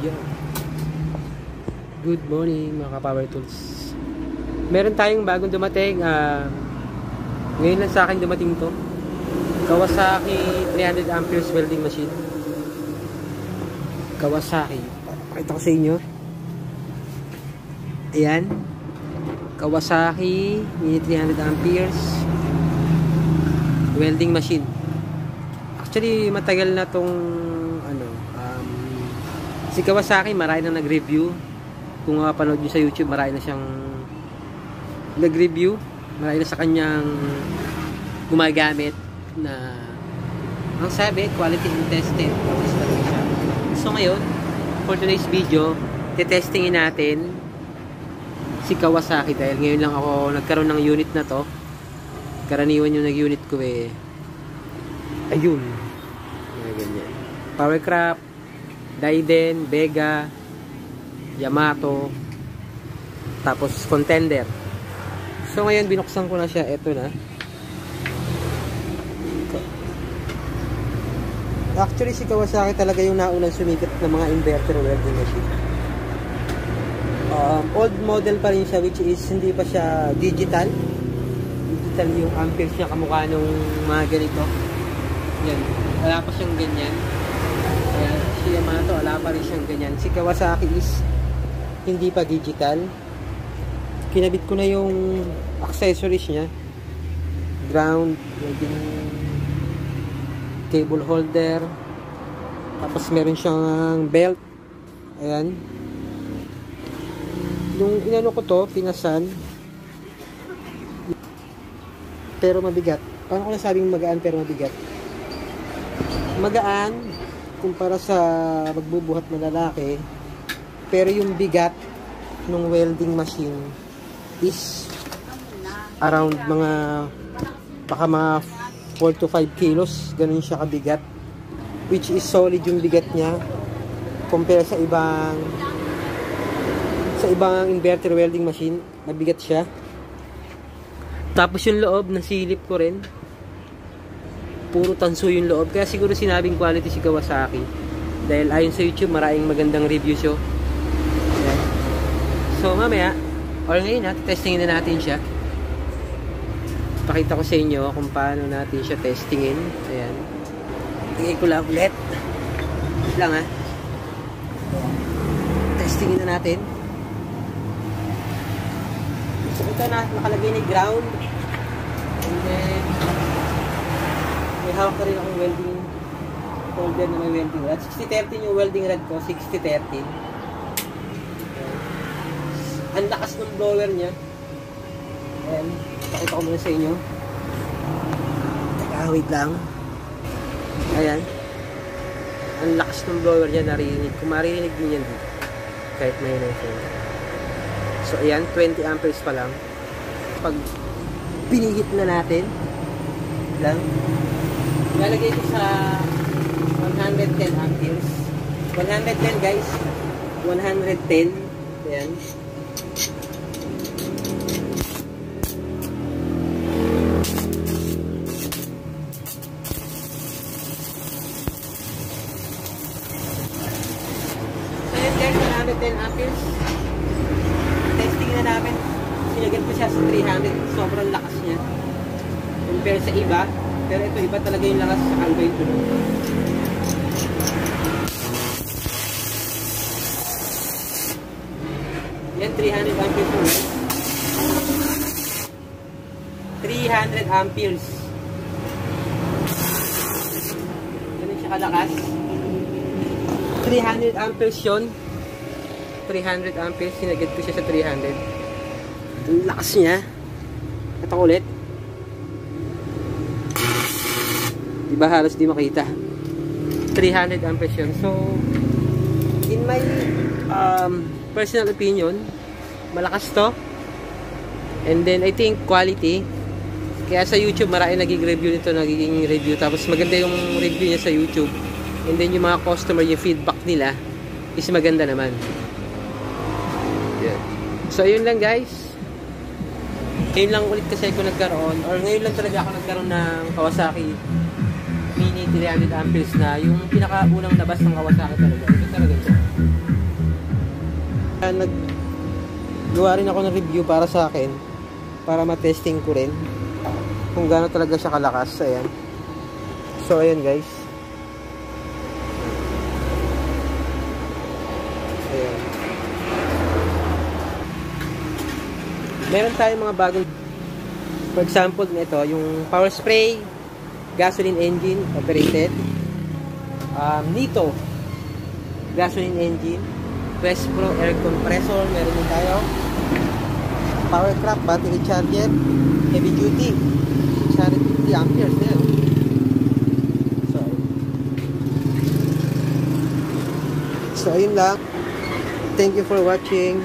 Ayun. Good morning mga ka-power tools. Meron tayong bagong dumating. ah ngayon lang sa akin dumating to. Kawasaki 300 amperes welding machine. Kawasaki. Pakita ko sa inyo. Ayan. Kawasaki mini 300 amperes welding machine. Actually, matagal na tong si Kawasaki, marami na nag-review. Kung mapanood nyo sa YouTube, marami na siyang nag-review. Marami na sa kanyang gumagamit na ang sabi, quality and tested. So ngayon, for today's video, titestingin natin si Kawasaki dahil ngayon lang ako nagkaroon ng unit na to. Karaniwan yung nag-unit ko eh. Ayun. Ganyan. Powercraft, Daiden, Vega, Yamato, tapos Contender. So ngayon binuksan ko na siya. Ito na. Actually si Kawasaki talaga yung naunang sumikat ng mga inverter welding machine. Um, old model pa rin siya which is hindi pa siya digital. Digital yung amperes niya kamukha nung mga ganito. Yan. Wala pa siyang ganyan. Ayan. Si Yamato, wala pa rin siyang ganyan. Si Kawasaki is hindi pa digital. Kinabit ko na yung accessories niya. Ground, yung cable holder. Tapos meron siyang belt. Ayan. Yung inano ko to, pinasan. Pero mabigat. Paano ko nasabing magaan pero mabigat? magaan kumpara sa magbubuhat na lalaki pero yung bigat ng welding machine is around mga baka mga 4 to 5 kilos ganun siya kabigat. Which is solid yung bigat niya compare sa ibang sa ibang inverter welding machine mabigat siya. Tapos yung loob nasilip ko rin puro tanso yung loob. Kaya siguro sinabing quality si Kawasaki. Dahil ayon sa YouTube, maraming magandang reviews yun. Ayan. So, mamaya, or ngayon ha, testingin na natin siya. Pakita ko sa inyo kung paano natin siya testingin. Ayan. Tingin ko lang ulit. Lang ha. Testingin na natin. So, ito na, nakalagay na ground. And then, hawak ka rin akong welding holder na may welding rod. 60-30 yung welding rod ko, 60-30. Ang lakas ng blower niya. Ayan, pakita ko muna sa inyo. Teka, wait lang. Ayan. Ang lakas ng blower niya, narinig. Kung marinig din yan dito. Kahit may na So, ayan, 20 amperes pa lang. Pag pinihit na natin, lang, Lalagay ko sa 110 amperes. 110 guys. 110. Ayan. Ayan guys, 110 amperes. Testing na namin. Sinagad ko siya sa 300. Sobrang lakas niya. Compare sa iba, pero ito, iba talaga yung lakas sa Alvay tunog. Yan, 300 amperes mo. 300 amperes. Ganun siya kalakas. 300 amperes yun. 300 amperes. Sinagad ko siya sa 300. Ang lakas niya. Ito ulit. Diba halos di makita. 300 amperes yun. So, in my um, personal opinion, malakas to. And then, I think quality. Kaya sa YouTube, marami naging review nito, naging review. Tapos maganda yung review niya sa YouTube. And then, yung mga customer, yung feedback nila, is maganda naman. Yeah. So, yun lang guys. Ngayon lang ulit kasi ako nagkaroon, or ngayon lang talaga ako nagkaroon ng Kawasaki 300 amperes na yung pinakaunang labas ng Kawasaki talaga. Ito talaga ito. kaya nag gawa rin ako ng review para sa akin para ma-testing ko rin kung gaano talaga siya kalakas. Ayan. So ayan guys. Meron tayong mga bagong for example nito yung power spray gasoline engine operated. Um, Nito gasoline engine Quest Pro air compressor meron din tayo. Power craft battery charger heavy duty. 650 amperes na yun so so ayun lang. Thank you for watching